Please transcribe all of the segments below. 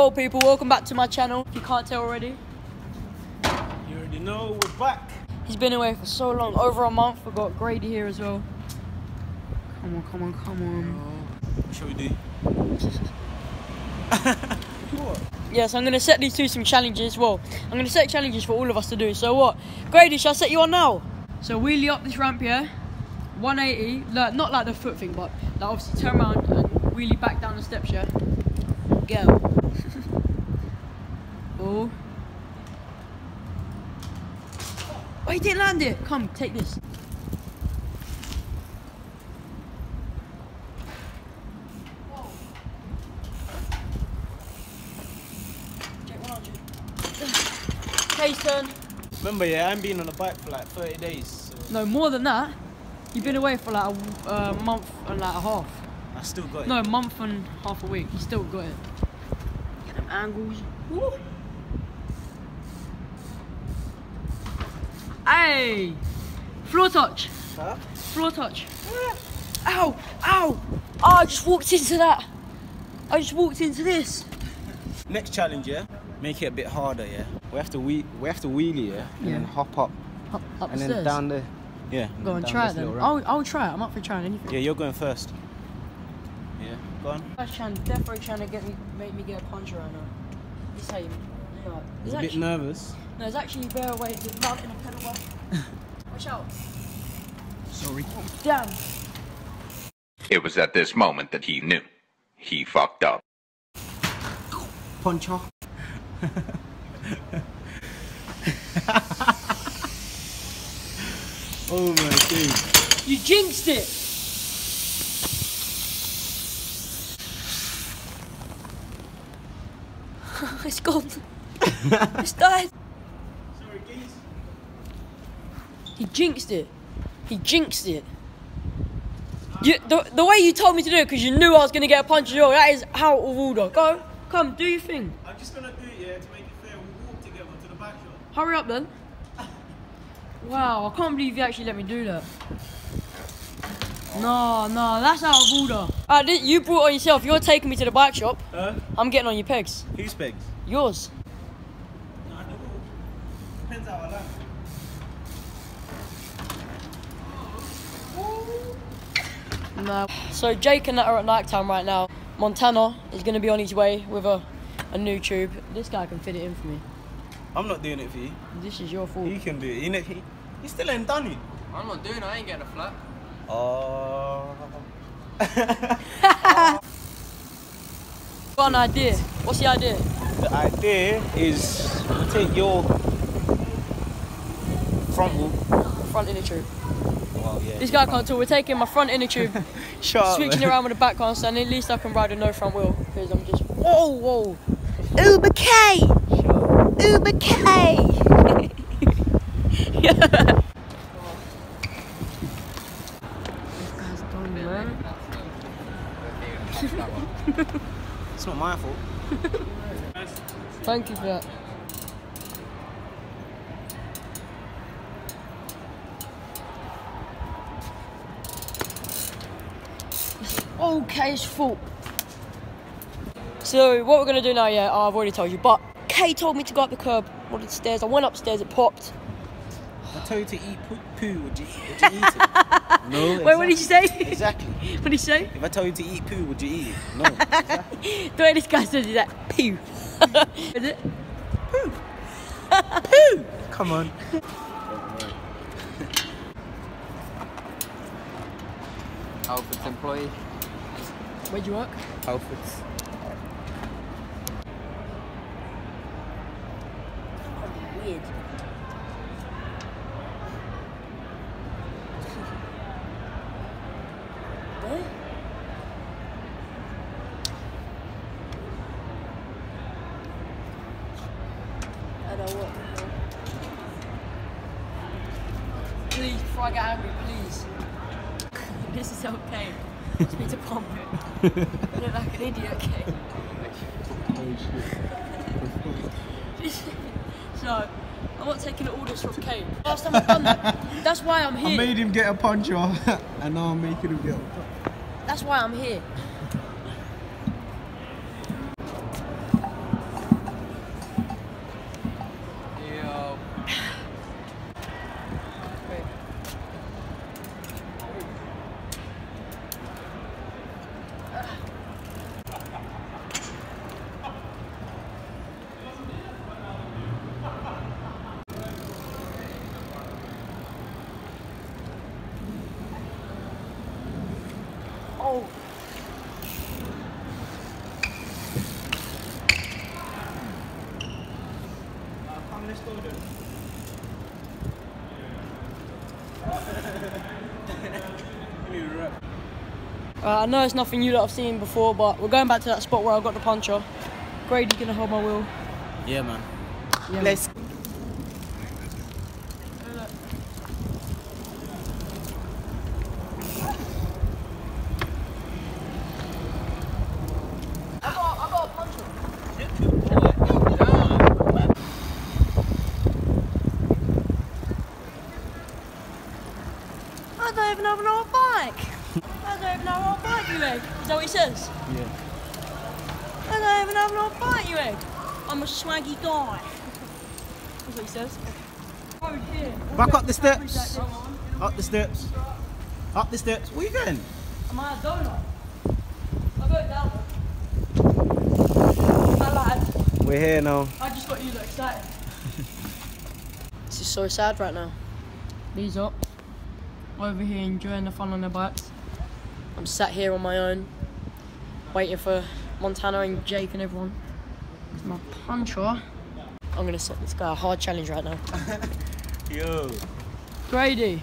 Yo, people, welcome back to my channel. If you can't tell already, You already know we're back. he's been away for so long, over a month. We've got Grady here as well. Come on, come on, come on. What shall we do? what? Yes, I'm gonna set these two some challenges. Well, I'm gonna set challenges for all of us to do. So what? Grady, shall I set you on now? So wheelie up this ramp here, 180. Like, not like the foot thing, but like obviously turn around and wheelie back down the steps. Yeah. Go. Oh. Oh, he didn't land it. Come, take this. Check 100. Turn. Remember, yeah, I ain't been on a bike for like 30 days. So No, more than that. You've been away for like a uh, month and like a half. I still got it. No, a month and half a week. You still got it. Get them angles. Woo. Hey! Floor touch. Huh? Floor touch. Ow! Ow! Oh, I just walked into that. I just walked into this. Next challenge, yeah. Make it a bit harder, yeah. We have to we we have to wheelie, yeah, and Yeah. then hop up, Up, up and the then down there. yeah. Go and try it then. I'll, I'll try it. I'm up for trying anything. Yeah, you're going first. Yeah, go on. Guy's trying, definitely trying to get me, make me get a puncher right now. This how you, you know, I there's was a bit nervous. No, there's actually a better way to mount in a pedal bar. Watch out. Sorry. Damn. It was at this moment that he knew. He fucked up. Puncher. oh my god. You jinxed it. it's gone. it's died. Sorry, geez. He jinxed it. He jinxed it. You, the, the way you told me to do it because you knew I was going to get a punch as well, that is out of order. Go, come, do your thing. I'm just gonna do it, yeah, to make it fair. We'll walk together to the back shop. Hurry up then. Wow, I can't believe you actually let me do that. No, no, that's out of order. Uh, you brought on yourself. You're taking me to the bike shop. Huh? I'm getting on your pegs. Who's pegs? Yours. No, I know. Depends how I like. No. So Jake and that are at night time right now. Montana is going to be on his way with a, a new tube. This guy can fit it in for me. I'm not doing it for you. This is your fault. He can do it. You know, he, he still ain't done it. I'm not doing it, I ain't getting a flat. Oh. Got an idea. What's the idea? the idea is we take your front wheel. Front inner tube. Well, yeah. This guy can't talk. We're taking my front inner tube, switching around with the back one, so at least I can ride with no front wheel because I'm just whoa whoa. Uber K. Uber K. Guy's done, man. It's not my fault. Thank you for that. It's okay's fault. So what we're gonna do now, yeah, I've already told you, but Kay told me to go up the curb, one of the stairs. I went upstairs, it popped. I told you to eat poo, poo would you, would you eat it? no. Wait, what did you say? Exactly. what did you say? If I told you to eat poo, would you eat it? No. exactly. The way this guy says is that Poo. is it? Poo. poo. Come on. Alfred's employee. Where'd you work? Outfits. Weird. What? I know what. Please, before I get angry, please. this is okay. Just need to pump it. I look like an idiot, okay? so, I'm not taking orders from Kane. Last time I've done that. That's why I'm here. I made him get a puncher, and now I'm making him get a That's why I'm here. Uh, I know it's nothing you lot have seen before, but we're going back to that spot where I got the puncher. Grady's gonna hold my wheel. Yeah, man. Yeah, Let's. Man. Egg. Is that what he says? Yeah. I don't even have an old bike, you egg. I'm a swaggy guy. That's what he says. Oh, dear. Back up the steps. Up the steps. Up the steps. Where are you going? Am I a donut? I'll go down. My lad. We're here now. I just got you look excited. this is so sad right now. These up. Over here enjoying the fun on the bikes. I'm sat here on my own, waiting for Montana and Jake and everyone. 'Cause my puncher. I'm gonna set this guy a hard challenge right now. Yo. Grady,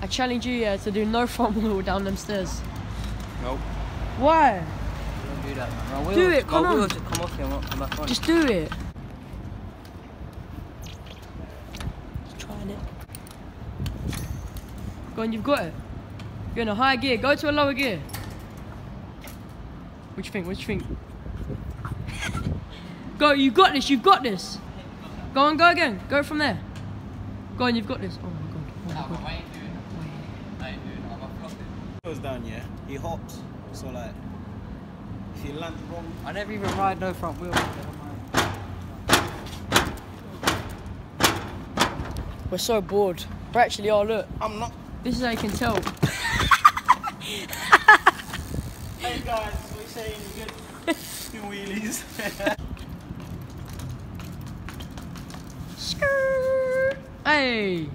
I challenge you yeah, to do no front wheel down them stairs. Nope. Why? Don't do that, man. My wheel, Do it, come my on. wheel just come off here and won't come back on. Just do it. Just trying it. Go on, you've got it. You're in a high gear. Go to a lower gear. What do you think? What do you think? go, you've got this. You've got this. Go on, go again. Go from there. Go on, you've got this. Oh my god. Oh my god. Goes down, yeah. He hops. So like, if he lands wrong, I never even ride no front wheel. We're so bored. We're actually, oh look. I'm not. This is how you can tell. Hey guys, what you saying? You good? Wheelies. Hey.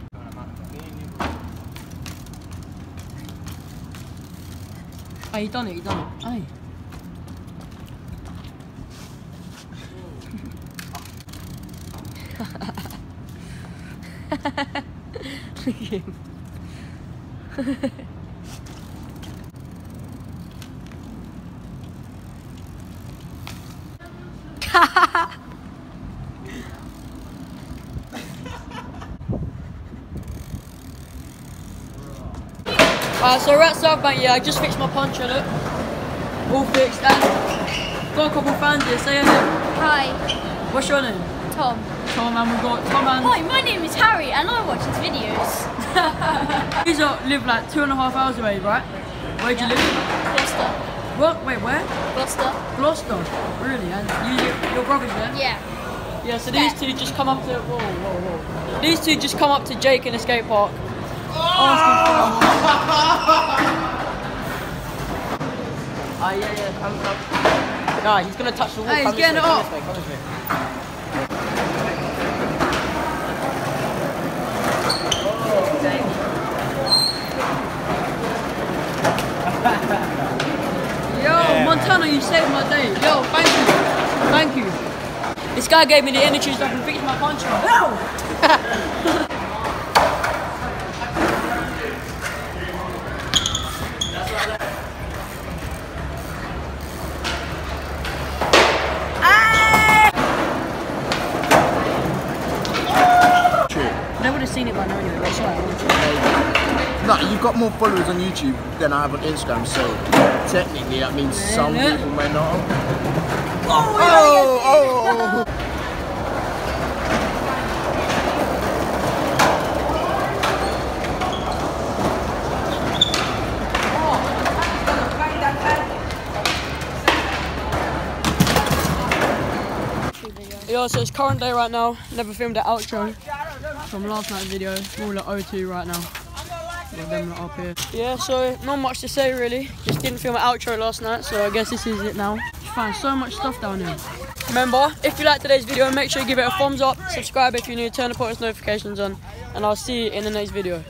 Uh, so we're at South Bank, yeah, I just fixed my puncher, look. All fixed, and got a couple of fans here, say hello. Hi, What's your name? Tom. Tom, and we've got Tom and... Hi, my name is Harry and I watch his videos. These are, live like two and a half hours away, right? Where'd you live? Gloucester. What? Wait, where? Gloucester. Gloucester. Really? And you, your, your brother's there? Yeah. Yeah, so these two just come up to... Whoa, whoa, whoa. These two just come up to Jake in the skate park. Asking Ah, yeah, yeah, come, come. Nah, he's gonna touch the wall. Hey, he's getting way, it come up. this way, come this way. Yo, Montana, you saved my day. Yo, thank you. Thank you. This guy gave me the energy so I can fix my punch. Yo! more followers on YouTube than I have on Instagram, so technically that means some Yeah. people may not. Oh, oh, oh, oh. Yo, so it's current day right now. Never filmed the outro from last night's video. We're all at O2 right now. Yeah, so not much to say really. Just didn't film an outro last night, so I guess this is it now. You find so much stuff down here. Remember, if you liked today's video, make sure you give it a thumbs up, subscribe if you're new, turn the post notifications on, and I'll see you in the next video.